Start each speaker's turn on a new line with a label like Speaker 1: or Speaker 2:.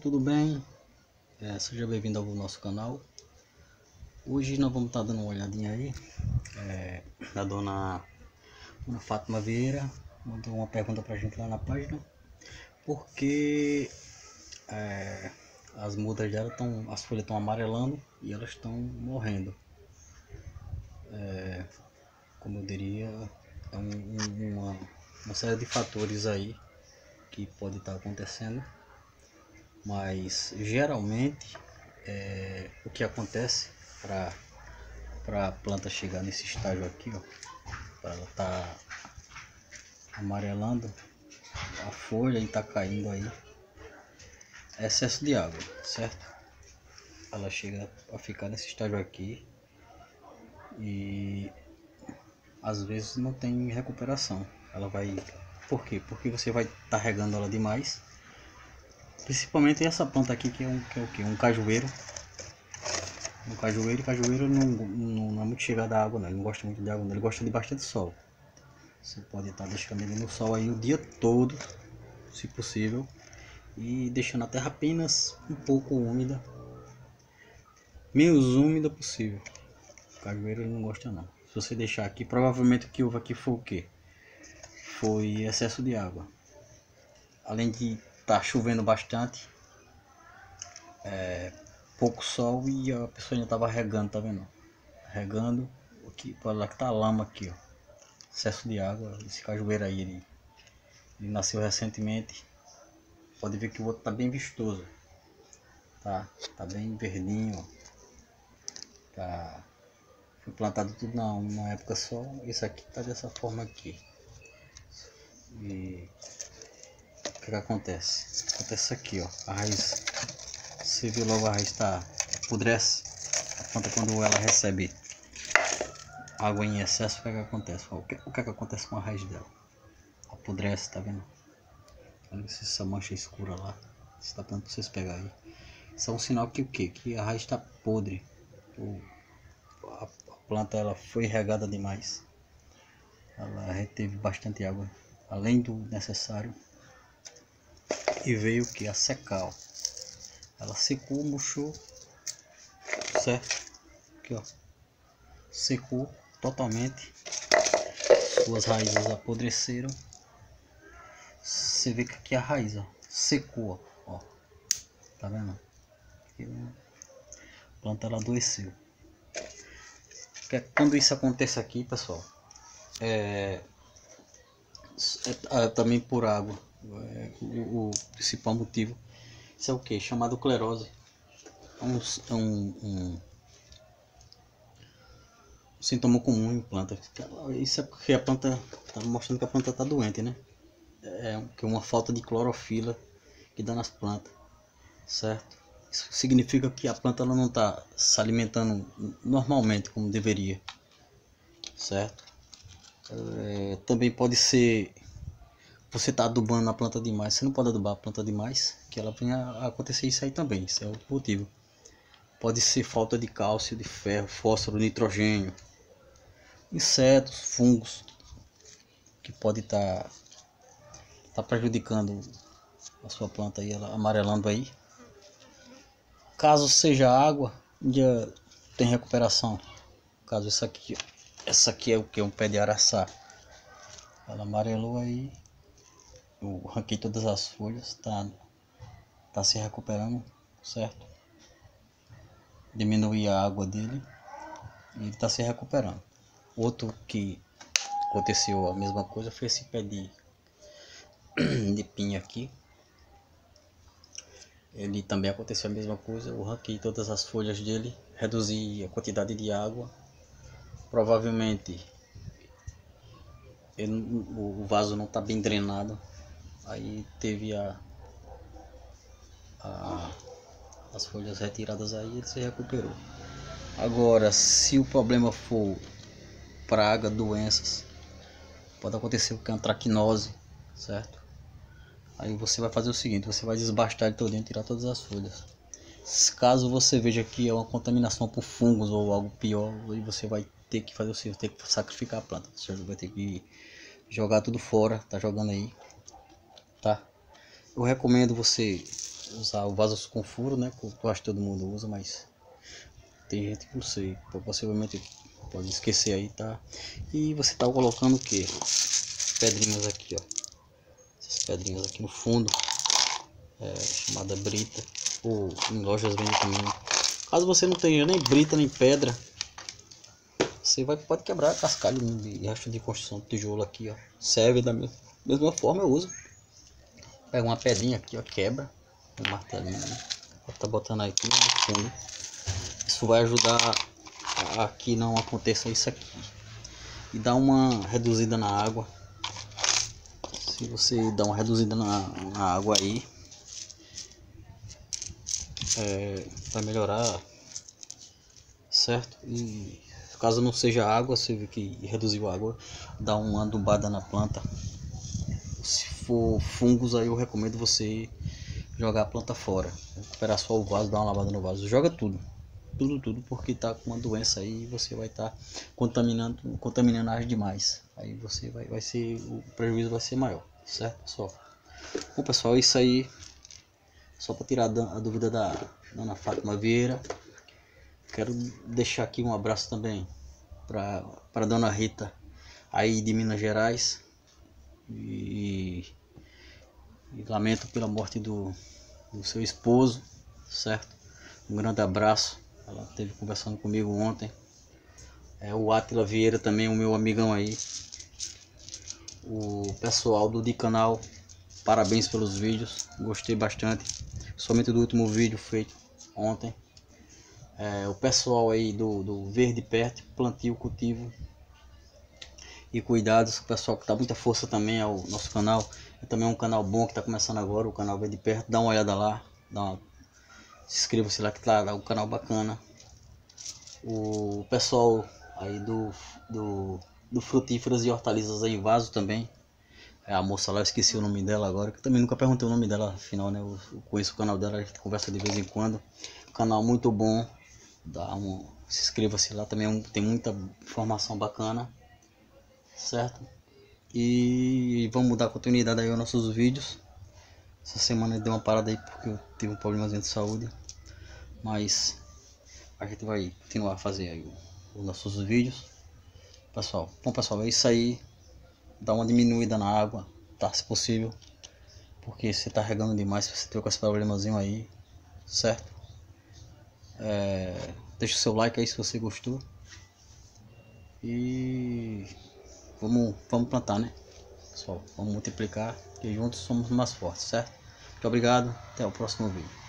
Speaker 1: tudo bem? É, seja bem-vindo ao nosso canal. Hoje nós vamos estar dando uma olhadinha aí é, da dona, dona Fátima Vieira. Mandou uma pergunta pra gente lá na página. Porque é, as mudas dela estão, as folhas estão amarelando e elas estão morrendo. É, como eu diria, é um, uma, uma série de fatores aí que pode estar acontecendo mas geralmente é, o que acontece para para a planta chegar nesse estágio aqui ó para ela tá amarelando a folha e tá caindo aí é excesso de água certo? Ela chega a ficar nesse estágio aqui e às vezes não tem recuperação. Ela vai por quê? Porque você vai estar tá regando ela demais Principalmente essa planta aqui que é, um, que é o que? Um cajueiro. Um cajueiro, e cajueiro não, não, não é muito chegado à água não, ele não gosta muito de água não, ele gosta de bastante sol. Você pode estar deixando ele no sol aí o dia todo, se possível. E deixando a terra apenas um pouco úmida. Menos úmida possível. O cajueiro ele não gosta não. Se você deixar aqui, provavelmente o que houve aqui foi o que? Foi excesso de água. Além de tá chovendo bastante. É, pouco sol e a pessoa ainda tava regando, tá vendo? Regando. Aqui, para lá que tá lama aqui, ó. Excesso de água. Esse cajueiro aí, ele, ele nasceu recentemente. Pode ver que o outro tá bem vistoso. Tá, tá bem verdinho, ó. Tá, foi plantado tudo na época só. Esse aqui tá dessa forma aqui. E que, que acontece? Acontece aqui, ó. A raiz. Você viu logo a raiz tá apodrece. Planta quando ela recebe água em excesso, o que, que acontece? o, que, o que, que acontece com a raiz dela? Apodrece, tá vendo? Olha essa mancha escura lá. Está dando pra vocês pegar aí. Isso é um sinal que o que? Que a raiz está podre. O, a, a planta ela foi regada demais. Ela reteve bastante água além do necessário e veio que a secar, ó. Ela secou, murchou, certo? Aqui, ó. Secou totalmente. Suas raízes apodreceram. Você vê que aqui a raiz, ó, secou, ó. ó. Tá vendo? Aqui, a planta ela adoeceu. É quando isso acontece aqui, pessoal, é, é, é também por água é, o, o, principal motivo. Isso é o que? Chamado clerose. É um, é um, um, sintoma comum em planta. Isso é porque a planta está mostrando que a planta está doente, né? É que uma falta de clorofila que dá nas plantas, certo? Isso significa que a planta ela não está se alimentando normalmente como deveria, certo? É, também pode ser você tá adubando a planta demais, você não pode adubar a planta demais, que ela venha a acontecer isso aí também, isso é o motivo. Pode ser falta de cálcio, de ferro, fósforo, nitrogênio, insetos, fungos, que pode estar tá, tá prejudicando a sua planta aí, ela amarelando aí. Caso seja água, já tem recuperação. Caso essa aqui, essa aqui é o que? Um pé de araçá. Ela amarelou aí, eu arranquei todas as folhas, tá, tá se recuperando, certo? Diminui a água dele e ele tá se recuperando. Outro que aconteceu a mesma coisa foi esse pé de, de pinha aqui. Ele também aconteceu a mesma coisa, eu arranquei todas as folhas dele, reduzi a quantidade de água. Provavelmente ele, o vaso não está bem drenado Aí teve a, a as folhas retiradas aí, ele se recuperou. Agora, se o problema for praga, doenças, pode acontecer é antracnose, certo? Aí você vai fazer o seguinte, você vai desbastar ele todinho, tirar todas as folhas. Caso você veja que é uma contaminação por fungos ou algo pior, aí você vai ter que fazer o seguinte, ter que sacrificar a planta. Você vai ter que jogar tudo fora, tá jogando aí tá? Eu recomendo você usar o vaso com furo, né? Que que todo mundo usa, mas tem gente que não sei, possivelmente pode esquecer aí, tá? E você tá colocando o que? Pedrinhas aqui, ó. Essas pedrinhas aqui no fundo, é, chamada brita, ou em lojas vende também. Caso você não tenha nem brita nem pedra, você vai pode quebrar cascalho de resto de construção de tijolo aqui, ó. Serve da mesma forma eu uso. Pega uma pedrinha aqui, ó, quebra, um martelinho, tá botando aqui no fundo. Isso vai ajudar a que não aconteça isso aqui. E dá uma reduzida na água. Se você dá uma reduzida na, na água aí, é, vai melhorar, certo? E caso não seja água, você vê que reduziu a água, dá uma adubada na planta. For fungos, aí eu recomendo você jogar a planta fora, recuperar só o vaso, dar uma lavada no vaso, joga tudo tudo, tudo, porque tá com uma doença aí você vai estar tá contaminando, contaminando as demais. Aí você vai, vai ser, o prejuízo vai ser maior, certo pessoal? Bom pessoal, isso aí, só para tirar a dúvida da Dona Fátima Vieira. Quero deixar aqui um abraço também para Dona Rita aí de Minas Gerais. E, e lamento pela morte do, do seu esposo, certo? Um grande abraço ela esteve conversando comigo ontem. É, o Atila Vieira também, o meu amigão aí. O pessoal do de canal, parabéns pelos vídeos. Gostei bastante. Somente do último vídeo feito ontem. É, o pessoal aí do, do Verde Perto, plantio, cultivo e cuidados. O pessoal que dá muita força também ao nosso canal. É também um canal bom que está começando agora, o canal Verde Perto. Dá uma olhada lá, dá uma inscreva-se lá que tá um canal bacana. O pessoal aí do, do, do Frutíferas e Hortaliças aí Vaso também. É a moça lá, eu esqueci o nome dela agora, que também nunca perguntei o nome dela, afinal, né? Eu, eu conheço o canal dela, a gente conversa de vez em quando. Canal muito bom. Dá um, se inscreva-se lá também, é tem muita informação bacana. Certo? E vamos dar continuidade aí aos nossos vídeos. Essa semana deu uma parada aí porque eu tive um problema de saúde. Mas a gente vai continuar a fazer aí os nossos vídeos. Pessoal, bom pessoal, é isso aí. Dá uma diminuída na água, tá? Se possível. Porque você tá regando demais, você tem com esse problemazinho aí, certo? É, deixa o seu like aí se você gostou. E vamos, vamos plantar, né? Pessoal, vamos multiplicar e juntos somos mais fortes, certo? Muito obrigado, até o próximo vídeo.